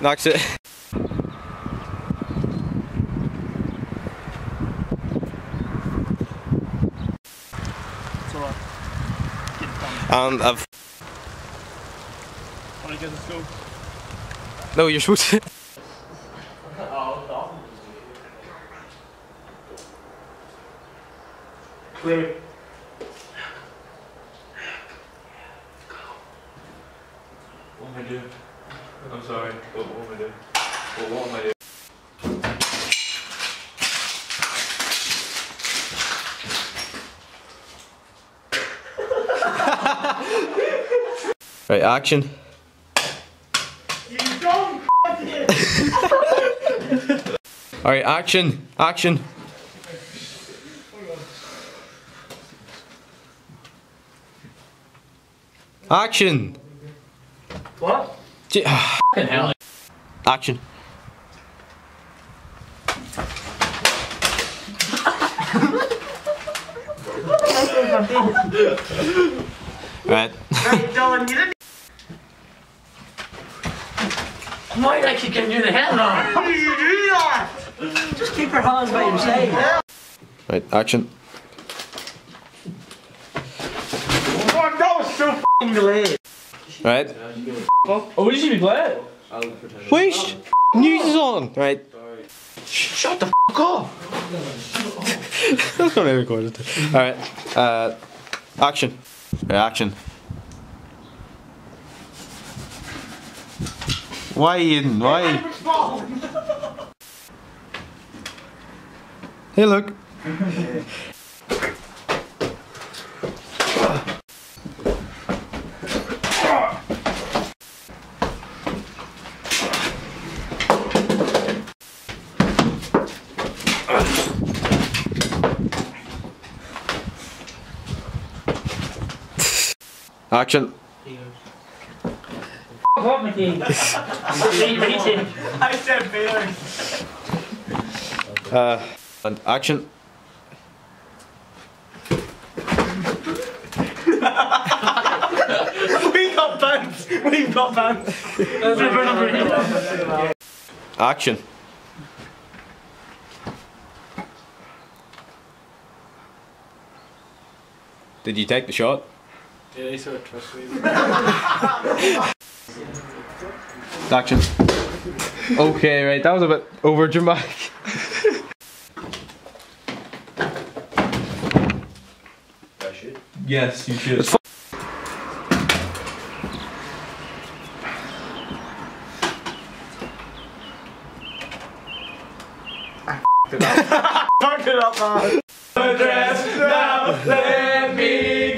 knocks it. Get. And I've go to school? no, you're supposed to. Clear. What am I doing? I'm sorry. What, what am I doing? What, what am I doing? Right, action. You don't All right, action, action. Action. What? J- Action. Right. Hey, Dylan, you didn't. Why did I keep getting you the head on? How did you do that? Just keep your hands by your side. Right, action. Oh, that was so f***ing delayed. Right. Oh, did you be glad? Wait, news is on. Right. Shut the f up. That's not even recorded. All right. Uh, action. Right, action. Why, Ian? Why? Hey, look. Action. What, Mickey? I said Baylor. Uh, and action. We got bounced. We got bounced. Action. Did you take the shot? Yeah, they sort of trust me. Action. Okay, right, that was a bit over dramatic. I should. Yes, you should. Fuck it up, man. Dress now, let me